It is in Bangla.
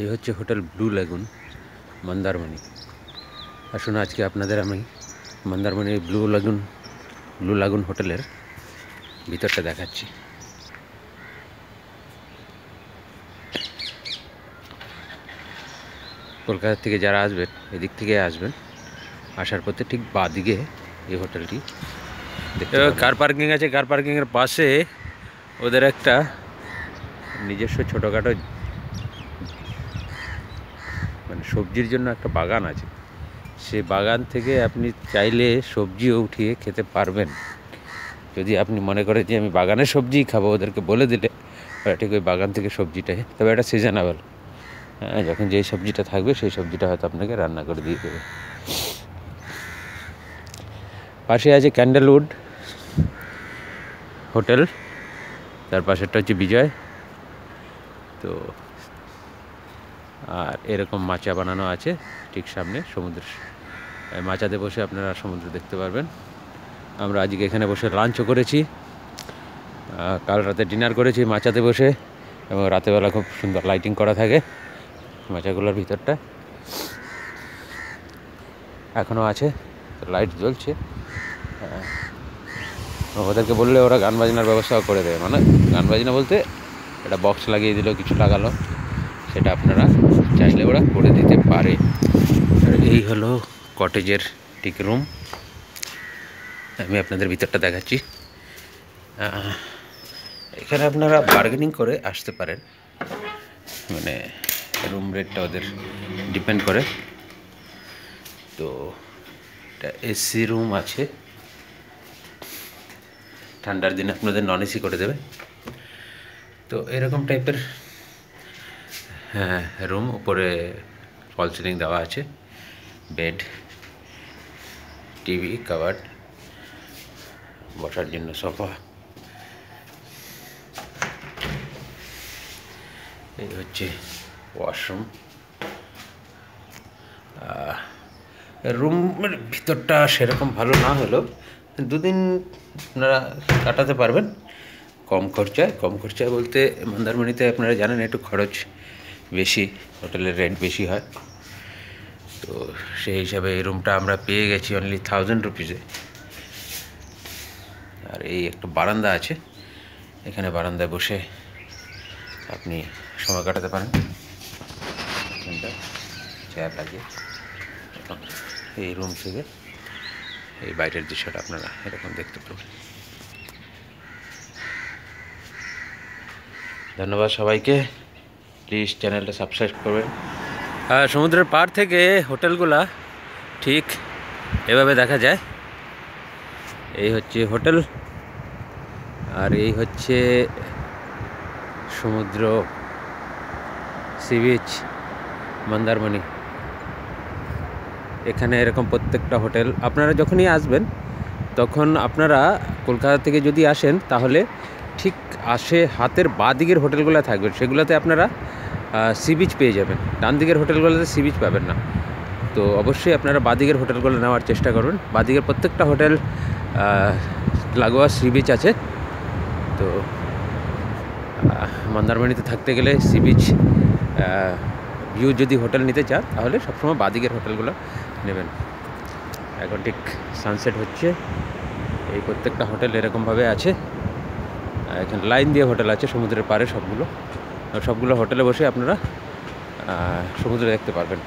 এই হচ্ছে হোটেল ব্লু লেগুন মন্দারমণি। আসুন আজকে আপনাদের আমি মন্দারমণির ব্লু লাগুন ব্লু লাগুন হোটেলের ভিতরটা দেখাচ্ছি। কলকাতা থেকে যারা আসবেন এদিক থেকে আসবেন আসার পথে ঠিক বাঁ দিকে এই হোটেলটি কার পার্কিং আছে? কার পার্কিংয়ের পাশে ওদের একটা নিজস্ব ছোটোখাটো মানে সবজির জন্য একটা বাগান আছে। সে বাগান থেকে আপনি চাইলে সবজিও উঠিয়ে খেতে পারবেন। যদি আপনি মনে করেন যে আমি বাগানের সবজিই খাব ওদেরকে বলে দিলে, ওরা ঠিক ওই বাগান থেকে সবজিটাই তবে এটা সিজনেবল হ্যাঁ যখন যেই সবজিটা থাকবে সেই সবজিটা হয়তো আপনাকে রান্না করে দিয়ে দেবে। পাশে আছে ক্যান্ডেলউড হোটেল। তার পাশেরটা হচ্ছে বিজয়। তো আর এরকম মাচা বানানো আছে ঠিক সামনে সমুদ্র মাচাতে বসে আপনারা সমুদ্র দেখতে পারবেন। আমরা আজকে এখানে বসে লাঞ্চও করেছি। কাল রাতে ডিনার করেছি মাচাতে বসে এবং রাতেবেলা খুব সুন্দর লাইটিং করা থাকে মাচাগুলোর ভিতরটা। এখনও আছে লাইট জ্বলছে। ওদেরকে বললে ওরা গান বাজনার ব্যবস্থাও করে দেবে মানে গান বাজনা বলতে একটা বক্স লাগিয়ে দিল, কিছু লাগালো। সেটা আপনারা চাইলে ওরা করে দিতে পারে। আর এই হলো কটেজের ঠিক রুম আমি আপনাদের ভিতরটা দেখাচ্ছি। এখানে আপনারা বার্গেনিং করে আসতে পারেন। মানে রুম রেটটা ওদের ডিপেন্ড করে। তো এটা এসি রুম আছে। ঠান্ডার দিনে আপনাদের নন এসি করে দেবে। তো এরকম টাইপের রুম উপরে ফল সিলিং দেওয়া আছে। বেড টিভি কাভার্ড বসার জন্য সোফা এই হচ্ছে ওয়াশরুম রুমের ভিতরটা সেরকম ভালো না হলেও দুদিন আপনারা কাটাতে পারবেন। কম খরচায় কম খরচায় বলতে মন্দারমণিতে আপনারা জানেন একটু খরচ। বেশি, হোটেলের রেন্ট বেশি হয়। তো সেই হিসাবে এই রুমটা আমরা পেয়ে গেছি অনলি থাউজেন্ড রুপিসে আর এই একটা বারান্দা আছে। এখানে বারান্দায় বসে আপনি সময় কাটাতে পারেন। চেয়ার লাগিয়ে এই রুম থেকে এই বাইরের দৃশ্যটা আপনারা এরকম দেখতে পাবেন ধন্যবাদ সবাইকে। প্লিজ চ্যানেলটা সাবস্ক্রাইব করবেন। আর সমুদ্রের পার থেকে হোটেলগুলা ঠিক এভাবে দেখা যায়। এই হচ্ছে হোটেল আর এই হচ্ছে সমুদ্র সি বিচ, মন্দারমণি। এখানে এরকম প্রত্যেকটা হোটেল। আপনারা যখনই আসবেন, তখন আপনারা কলকাতা থেকে যদি আসেন, তাহলে ঠিক আসে হাতের বাঁ দিকের হোটেলগুলো থাকবে সেগুলোতে আপনারা সি বিচ পেয়ে যাবেন। ডান দিকের হোটেলগুলোতে সি বিচ পাবেন না। তো অবশ্যই আপনারা বাঁ দিকের হোটেলগুলো নেওয়ার চেষ্টা করবেন বাঁ দিকের প্রত্যেকটা হোটেল লাগোয়া সি বিচ আছে। তো মন্দারমণিতে থাকতে গেলে সি বিচ ভিউ যদি হোটেল নিতে চান, তাহলে সবসময় বাদিকের হোটেলগুলো নেবেন। এখন ঠিক সানসেট হচ্ছে। এই প্রত্যেকটা হোটেল এরকমভাবে আছে। এখানে লাইন দিয়ে হোটেল আছে, সমুদ্রের পারে সবগুলো। সবগুলো হোটেলে বসে আপনারা সমুদ্রে দেখতে পারবেন।